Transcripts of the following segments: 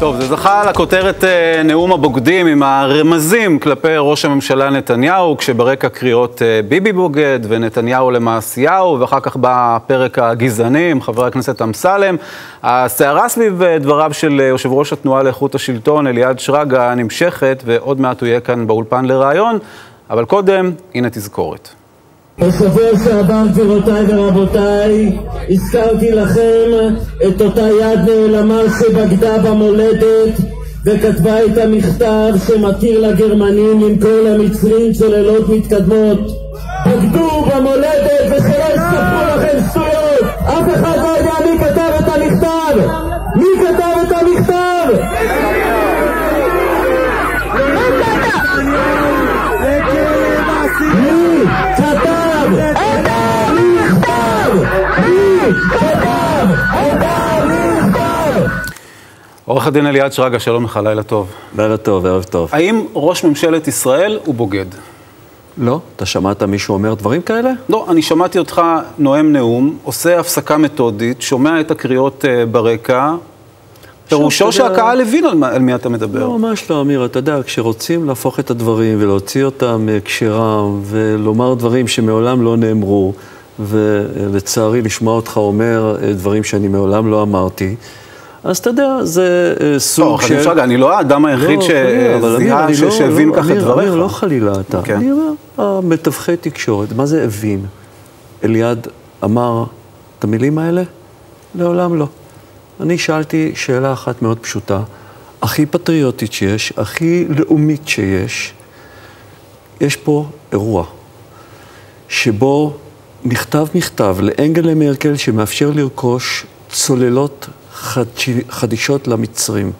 טוב, זה זכה לכותרת אה, נאום הבוגדים עם הרמזים כלפי ראש הממשלה נתניהו, כשברקע קריאות אה, ביבי בוגד ונתניהו למעשיהו, ואחר כך בא פרק הגזעני עם חבר הכנסת אמסלם. הסערה סביב אה, דבריו של יושב ראש התנועה לאיכות השלטון, אליעד שרגא, נמשכת, ועוד מעט הוא יהיה כאן באולפן לראיון, אבל קודם, הנה תזכורת. בשבוע שעבר, גבירותיי ורבותיי, הזכרתי לכם את אותה יד נעלמה שבגדה במולדת וכתבה את המכתב שמתיר לגרמנים למכור למצרים צוללות מתקדמות. בגדו במולדת ושלא יספרו לכם שטויות! אף אחד לא יודע מי כתב את המכתב! מי כתב עורך הדין אליעד שרגא, שלום לך, לילה טוב. לילה טוב, ערב טוב. האם ראש ממשלת ישראל הוא בוגד? לא? אתה שמעת מישהו אומר דברים כאלה? לא, אני שמעתי אותך נואם נאום, עושה הפסקה מתודית, שומע את הקריאות uh, ברקע, פירושו יודע- שהקהל הבין על, מה- על מי אתה מדבר. לא, ממש לא, אמיר. אתה יודע, כשרוצים להפוך את הדברים ולהוציא אותם מהקשרם ולומר דברים שמעולם לא נאמרו, ולצערי לשמוע אותך אומר אה, דברים שאני מעולם לא אמרתי, אז אתה יודע, זה אה, לא, סוג הדין שרגא, אני לא האדם היחיד לא, שזיהה, לא- שהבין לא, ככה את דבריך. אמיר, לא חלילה אתה. כן. אני אומר, המתווכי תקשורת, מה זה הבין? אליעד אמר את המילים האלה? לעולם לא. אני שאלתי שאלה אחת מאוד פשוטה, הכי פטריוטית שיש, הכי לאומית שיש. יש פה אירוע שבו נכתב מכתב לאנגלה מרקל שמאפשר לרכוש צוללות חדש... חדישות למצרים.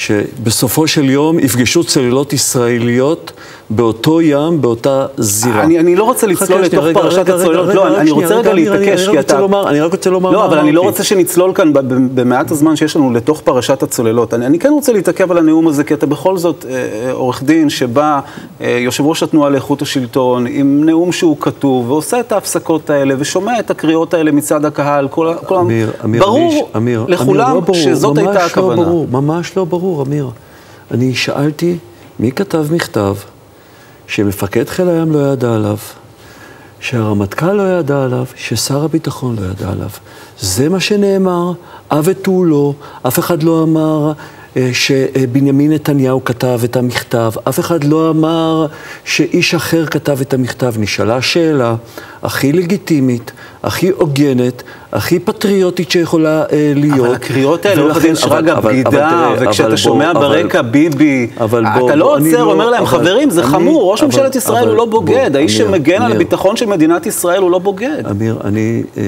שבסופו של יום יפגשו צוללות ישראליות באותו ים, באותה זירה. אני, אני לא רוצה לצלול לתוך רגע, פרשת רגע, הצוללות, רגע, לא, רגע, אני, רוצה רגע להתעקש, כי אתה... לומר- אני רק רוצה לומר לא, אבל אני לא. רוצה שנצלול כאן במעט הזמן שיש לנו לתוך פרשת הצוללות. אני, אני כן רוצה להתעכב על הנאום הזה, כי אתה בכל זאת אה, אה, עורך דין שבא, אה, יושב ראש התנועה לאיכות השלטון, עם נאום שהוא כתוב, ועושה את ההפסקות האלה, ושומע את הקריאות האלה מצד הקהל. כל, אמיר, אמיר, ברור אמיר, לכולם אמיר, לא ברור, שזאת הייתה הכוונה. לא ברור, ממש לא ברור, אמיר. אני שאלתי, מי כתב מכתב שמפקד חיל הים לא ידע עליו, שהרמטכ"ל לא ידע עליו, ששר הביטחון לא ידע עליו. זה מה שנאמר, הא ותו לא, אף אחד לא אמר אה, שבנימין נתניהו כתב את המכתב, אף אחד לא אמר שאיש אחר כתב את המכתב. נשאלה שאלה הכי לגיטימית, הכי הוגנת, הכי פטריוטית שיכולה אה, להיות. אבל הקריאות האלה, עורך ולכן- הדין שרגא, אבל- אבל- אבל בגידה, אבל וכשאתה בוא- שומע אבל- ברקע ביבי, אבל אתה בוא- לא בוא, אני עוצר, לא- אומר להם, אבל חברים, זה אני- חמור, ראש אבל- ממשלת ישראל הוא אבל לא בוא, בוגד, האיש אמיר, שמגן על אמיר. הביטחון של מדינת ישראל הוא לא בוגד. אמיר, אני אה,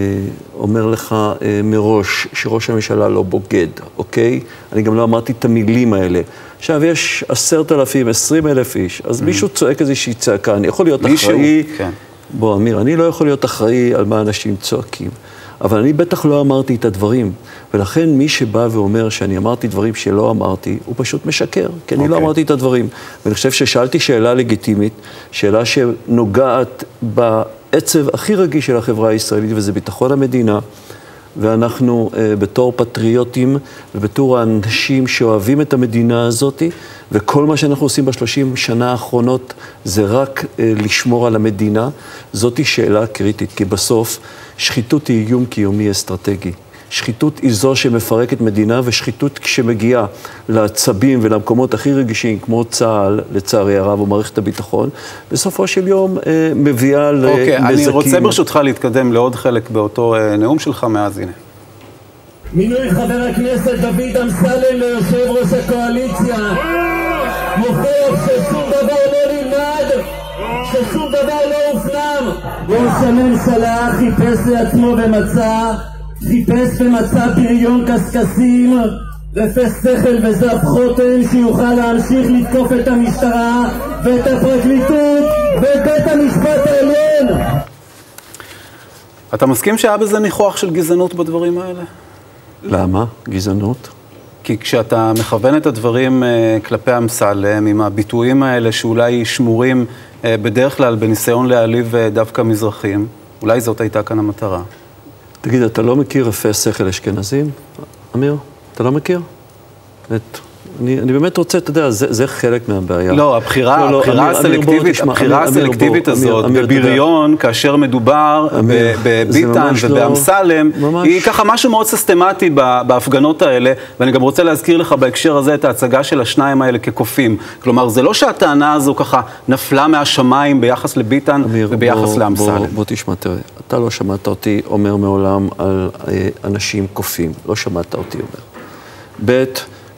אומר לך אה, מראש שראש הממשלה לא בוגד, אוקיי? אני גם לא אמרתי את המילים האלה. עכשיו, יש עשרת אלפים, עשרים אלף איש, אז מישהו צועק איזושהי צעקה, אני יכול להיות. מישהו, אחראי. כן. בוא, אמיר, אני לא יכול להיות אחראי על מה אנשים צועקים. אבל אני בטח לא אמרתי את הדברים, ולכן מי שבא ואומר שאני אמרתי דברים שלא אמרתי, הוא פשוט משקר, כי אני לא אוקיי. אמרתי את הדברים. ואני חושב ששאלתי שאלה לגיטימית, שאלה שנוגעת בעצב הכי רגיש של החברה הישראלית, וזה ביטחון המדינה. ואנחנו אה, בתור פטריוטים ובתור האנשים שאוהבים את המדינה הזאת, וכל מה שאנחנו עושים בשלושים שנה האחרונות זה רק אה, לשמור על המדינה, זאתי שאלה קריטית, כי בסוף שחיתות היא איום קיומי אסטרטגי. שחיתות היא זו שמפרקת מדינה, ושחיתות כשמגיעה לעצבים ולמקומות הכי רגישים, כמו צה"ל, לצערי הרב, או מערכת הביטחון, בסופו של יום אה, מביאה לנזקים. אוקיי, אני רוצה ברשותך להתקדם לעוד חלק באותו אה, נאום שלך מאז, הנה. מינוי חבר הכנסת דוד אמסלם ליושב ראש הקואליציה מוכיח ששום דבר לא נלמד, ששום דבר לא הופנם. ראש הממשלה חיפש לעצמו ומצא, חיפש ומצא בריון קשקשים, רפה שכל וזב חוטם שיוכל להמשיך לתקוף את המשטרה ואת הפרקליטות ואת בית המשפט העליון. אתה מסכים שהיה בזה ניחוח של גזענות בדברים האלה? למה? גזענות? כי כשאתה מכוון את הדברים אה, כלפי אמסלם, עם הביטויים האלה שאולי שמורים אה, בדרך כלל בניסיון להעליב אה, דווקא מזרחים, אולי זאת הייתה כאן המטרה. תגיד, אתה לא מכיר רפי שכל אשכנזים, אמיר? אתה לא מכיר? את... אני, אני באמת רוצה, אתה יודע, זה, זה חלק מהבעיה. לא, הבחירה, לא, לא, הבחירה אמיר, אמיר, הסלקטיבית, תשמע, הבחירה אמיר, אמיר, הסלקטיבית בוא, הזאת, אמיר, אמיר, בבריון, כאשר מדובר אמיר, ב- זה בביטן לא- ובאמסלם, ממש- היא ככה משהו מאוד סיסטמטי בהפגנות האלה, ואני גם רוצה להזכיר לך בהקשר הזה את ההצגה של השניים האלה כקופים. כלומר, זה לא שהטענה הזו ככה נפלה מהשמיים ביחס לביטן אמיר, וביחס בוא, לאמסלם. בוא, בוא תשמע, תראה, אתה לא שמעת אותי אומר מעולם על אה, אנשים קופים, לא שמעת אותי אומר. ב',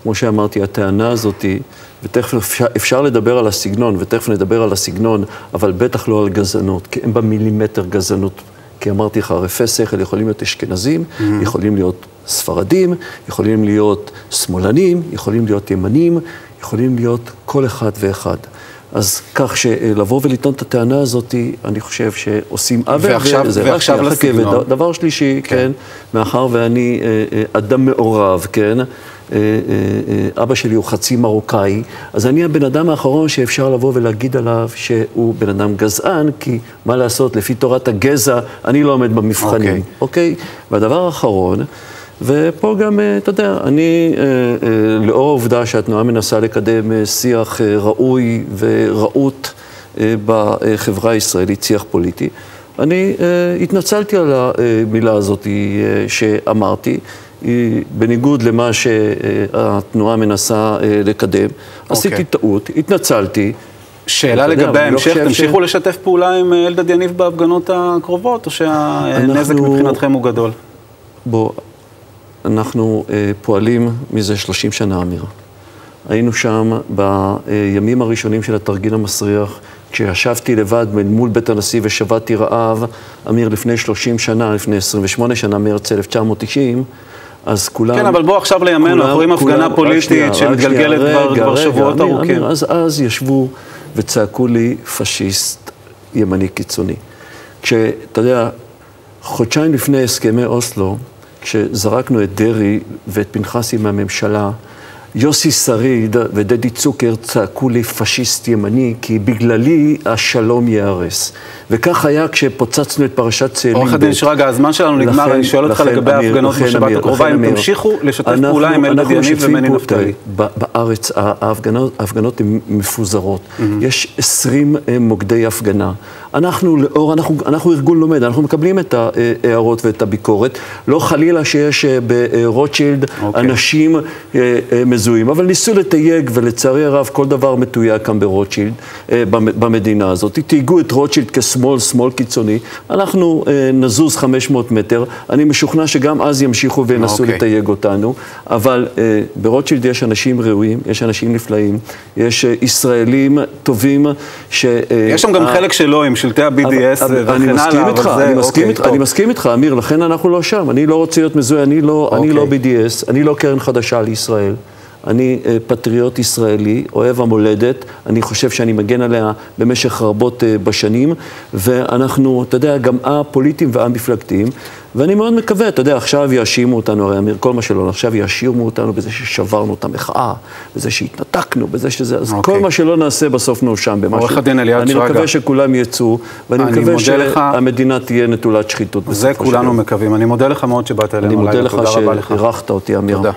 כמו שאמרתי, הטענה הזאתי, ותכף אפשר, אפשר לדבר על הסגנון, ותכף נדבר על הסגנון, אבל בטח לא על גזענות, כי אין בה מילימטר גזענות. כי אמרתי לך, רפי שכל יכולים להיות אשכנזים, mm-hmm. יכולים להיות ספרדים, יכולים להיות שמאלנים, יכולים להיות ימנים, יכולים להיות כל אחד ואחד. אז כך שלבוא ולטעון את הטענה הזאת, אני חושב שעושים עוול. ועכשיו- וזה- ועכשיו לסגנון. ודבר שלישי, כן, כן מאחר ואני אה, אה, אדם מעורב, כן, אבא שלי הוא חצי מרוקאי, אז אני הבן אדם האחרון שאפשר לבוא ולהגיד עליו שהוא בן אדם גזען, כי מה לעשות, לפי תורת הגזע, אני לא עומד במבחנים, אוקיי. אוקיי? והדבר האחרון, ופה גם, אה, אתה יודע, אני, אה, אה, לאור העובדה שהתנועה מנסה לקדם אה, שיח אה, ראוי ורהוט אה, בחברה הישראלית, שיח פוליטי, אני אה, התנצלתי על המילה הזאת אה, שאמרתי, היא בניגוד למה שהתנועה מנסה אה, לקדם. עשיתי טעות, התנצלתי. שאלה לגבי לא ההמשך, ש- תמשיכו לשתף פעולה עם אה, אלדד יניב בהפגנות הקרובות, או שהנזק אנחנו- מבחינתכם הוא גדול? בוא, אנחנו אה, פועלים מזה 30 שנה, אמיר. היינו שם בימים הראשונים של התרגיל המסריח, כשישבתי לבד מול בית הנשיא ושבעתי רעב, אמיר, לפני 30 שנה, לפני 28 שנה, מרץ 1990, אז כולם... כן, אבל בוא עכשיו לימינו, אנחנו רואים הפגנה פוליטית שמתגלגלת כבר- שבועות ארוכים. אז אז ישבו וצעקו לי פשיסט ימני קיצוני. כשאתה יודע, חודשיים לפני הסכמי אוסלו, כשזרקנו את דרעי ואת פנחסי מהממשלה, יוסי שריד ודדי צוקר צעקו לי פשיסט ימני, כי בגללי השלום ייהרס. וכך היה כשפוצצנו את פרשת צאלים. עורך הדין. שרגא, הזמן שלנו נגמר, לכן- אני שואל אותך לגבי ההפגנות בשבת הקרובה, אם תמשיכו לשתף אנחנו- פעולה עם אלדד יניב ומני נפתלי. בארץ ההפגנות, ההפגנות הן מפוזרות. יש 20 אה, מוקדי הפגנה. אנחנו, לאור, אנחנו, אנחנו ארגון לומד, אנחנו מקבלים את ההערות ואת הביקורת. לא חלילה שיש אה, ברוטשילד אוקיי. אנשים אה, אה, מזוהים, אבל ניסו לתייג, ולצערי הרב כל דבר מתויג כאן ברוטשילד, במ- במדינה הזאת. תייגו את רוטשילד כשמאל, שמאל קיצוני. אנחנו נזוז 500 מטר. אני משוכנע שגם אז ימשיכו וינסו אוקיי. לתייג אותנו, אבל ברוטשילד יש אנשים ראויים, יש אנשים נפלאים, יש ישראלים טובים ש... יש שם גם חלק שלו עם שלטי ה-BDS וכן אני מסכים הלאה, איתך, אני מסכים אוקיי, איתך. אני מסכים איתך, אמיר, לכן אנחנו לא שם. אני לא רוצה להיות מזוהה, אני לא, אני לא אוקיי. BDS, אני לא קרן חדשה לישראל. אני אה, פטריוט ישראלי, אוהב המולדת, אני חושב שאני מגן עליה במשך רבות אה, בשנים, ואנחנו, אתה יודע, גם א-פוליטיים ואמפלגתיים, ואני מאוד מקווה, אתה יודע, עכשיו יאשימו אותנו, הרי אמיר, כל מה שלא, עכשיו יאשימו אותנו בזה ששברנו את המחאה, בזה שהתנתקנו, בזה שזה, אז אוקיי. כל מה שלא נעשה בסוף נואשם במשהו. עורך הדין אליעד אני שרגא. מקווה שכולם יצאו, ואני אני מקווה מודה לך. שהמדינה תהיה נטולת שחיתות. זה כולנו דבר. מקווים. אני מודה לך מאוד שבאת אלינו אני מודה לך. שאירחת אותי, אמיר. תודה.